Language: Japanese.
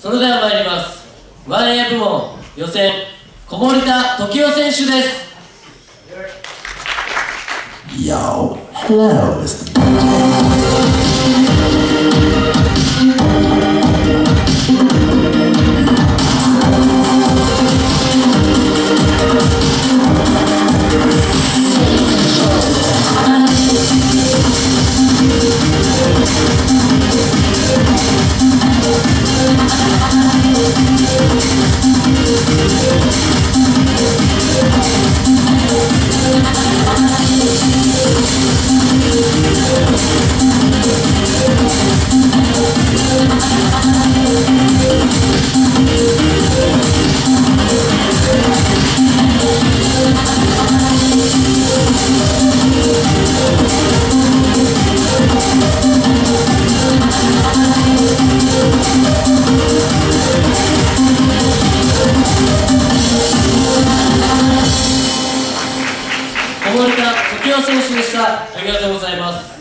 それでは参ります 1A 部門予選小森田時代選手です Yo, hello, Mr. 小森田時生選手でした。ありがとうございます。